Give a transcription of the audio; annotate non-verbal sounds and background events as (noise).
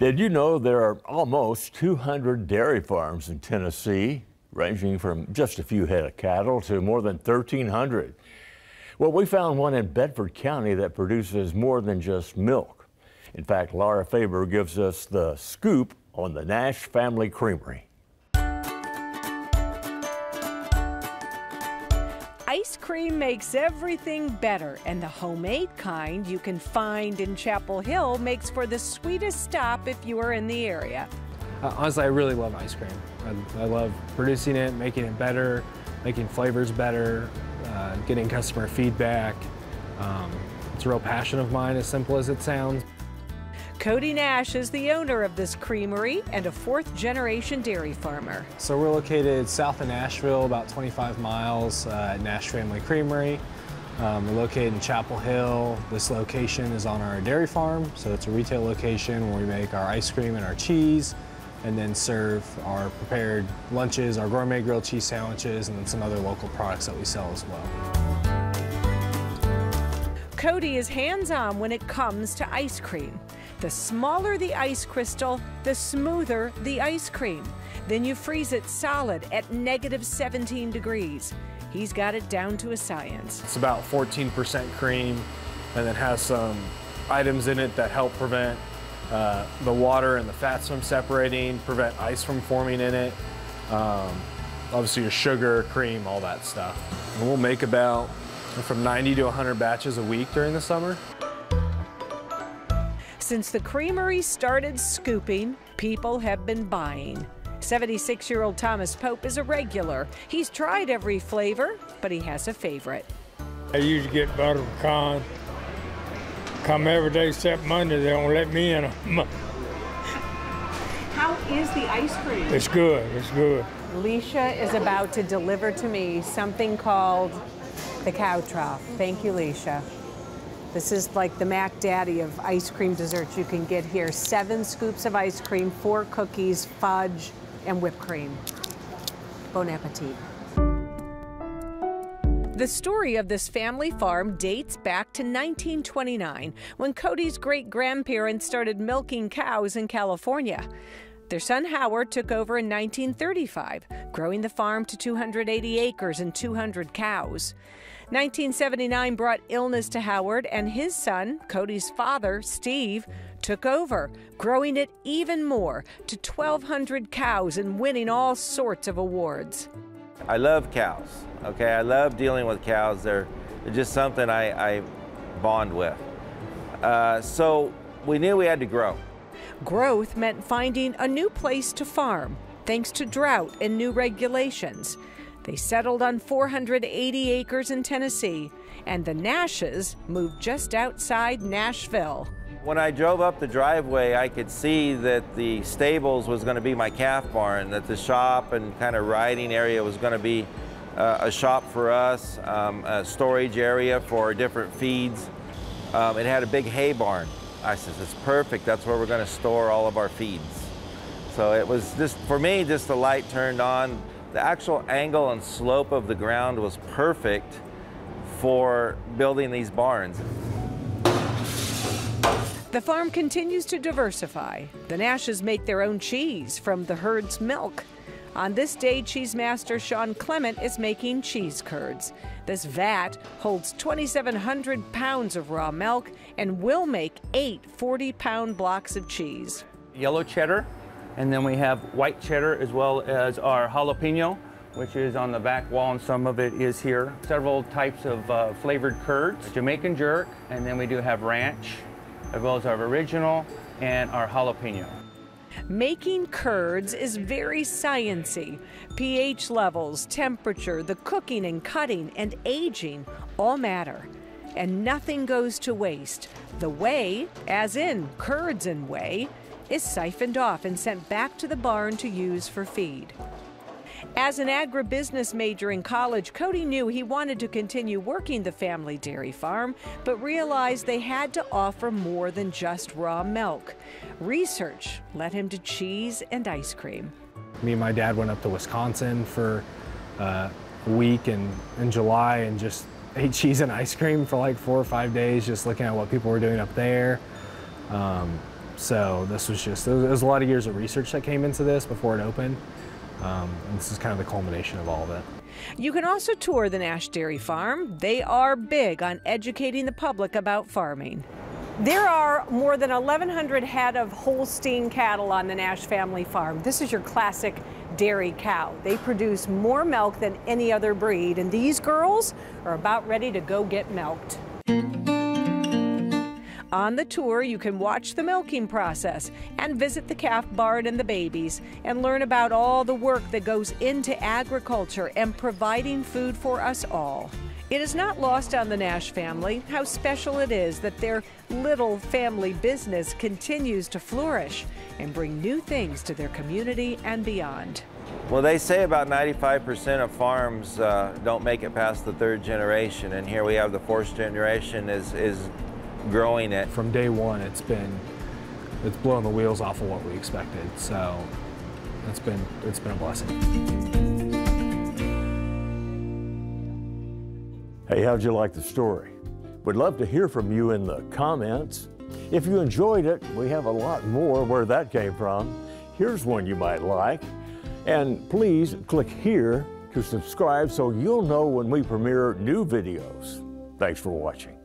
Did you know there are almost 200 dairy farms in Tennessee, ranging from just a few head of cattle to more than 1,300? Well, we found one in Bedford County that produces more than just milk. In fact, Laura Faber gives us the scoop on the Nash Family Creamery. Cream makes everything better, and the homemade kind you can find in Chapel Hill makes for the sweetest stop if you are in the area. Uh, honestly, I really love ice cream. I, I, love producing it, making it better, making flavors better, uh, getting customer feedback. Um, it's a real passion of mine, as simple as it sounds. Cody Nash is the owner of this creamery and a fourth generation dairy farmer. So we're located south of Nashville, about 25 miles uh, at Nash Family Creamery. Um, we're located in Chapel Hill. This location is on our dairy farm, so it's a retail location where we make our ice cream and our cheese and then serve our prepared lunches, our gourmet grilled cheese sandwiches, and then some other local products that we sell as well. Cody is hands-on when it comes to ice cream. The smaller the ice crystal, the smoother the ice cream. Then you freeze it solid at negative 17 degrees. He's got it down to a science. It's about 14% cream and then has some items in it that help prevent uh, the water and the fats from separating, prevent ice from forming in it. Um, obviously your sugar, cream, all that stuff. And we'll make about from 90 to 100 batches a week during the summer. Since the creamery started scooping, people have been buying. 76 year old Thomas Pope is a regular. He's tried every flavor, but he has a favorite. I usually get butter pecan. Come every day except Monday, they don't let me in. (laughs) How is the ice cream? It's good, it's good. Leisha is about to deliver to me something called the cow trough. Thank you, Leisha. This is like the Mac Daddy of ice cream desserts you can get here. Seven scoops of ice cream, four cookies, fudge, and whipped cream. Bon appetit. The story of this family farm dates back to 1929 when Cody's great grandparents started milking cows in California. Their son Howard took over in 1935, growing the farm to 280 acres and 200 cows. 1979 brought illness to Howard, and his son, Cody's father, Steve, took over, growing it even more to 1,200 cows and winning all sorts of awards. I love cows, okay? I love dealing with cows. They're, just something I, I bond with. Uh, so we knew we had to grow. Growth meant finding a new place to farm, thanks to drought and new regulations. They settled on 480 acres in Tennessee, and the Nashes moved just outside Nashville. When I drove up the driveway, I could see that the stables was going to be my calf barn, that the shop and kind of riding area was going to be uh, a shop for us, um, a storage area for different feeds. Um, it had a big hay barn. I said, it's perfect. That's where we're going to store all of our feeds. So it was just, for me, just the light turned on. The actual angle and slope of the ground was perfect for building these barns. The farm continues to diversify. The Nashes make their own cheese from the herd's milk. On this day, cheese master Sean Clement is making cheese curds. This vat holds 2,700 pounds of raw milk and will make eight 40 pound blocks of cheese. Yellow cheddar, and then we have white cheddar as well as our jalapeno, which is on the back wall, and some of it is here. Several types of uh, flavored curds, Jamaican jerk, and then we do have ranch, as well as our original and our jalapeno. Making curds is very sciency. pH levels, temperature, the cooking and cutting and aging all matter. And nothing goes to waste. The whey, as in curds and whey, is siphoned off and sent back to the barn to use for feed. As an agribusiness major in college, Cody knew he wanted to continue working the family dairy farm, but realized they had to offer more than just raw milk. Research led him to cheese and ice cream. Me and my dad went up to Wisconsin for uh, a week in, in July and just (laughs) ate cheese and ice cream for like four or five days, just looking at what people were doing up there. Um, So this was just, there was a lot of years of research that came into this before it opened. Um, this is kind of the culmination of all of it. You can also tour the Nash Dairy Farm. They are big on educating the public about farming. There are more than 1,100 head of Holstein cattle on the Nash family farm. This is your classic dairy cow. They produce more milk than any other breed, and these girls are about ready to go get milked. On the tour, you can watch the milking process and visit the calf barn and the babies and learn about all the work that goes into agriculture and providing food for us all. It is not lost on the Nash family how special it is that their little family business continues to flourish and bring new things to their community and beyond. Well, they say about 95% of farms uh, don't make it past the third generation, and here we have the fourth generation is, is growing it. From day one, it's been, it's blown the wheels off of what we expected. So it's been, it's been a blessing. Hey, how'd you like the story? We'd love to hear from you in the comments. If you enjoyed it, we have a lot more where that came from. Here's one you might like. And please click here to subscribe so you'll know when we premiere new videos. Thanks for watching.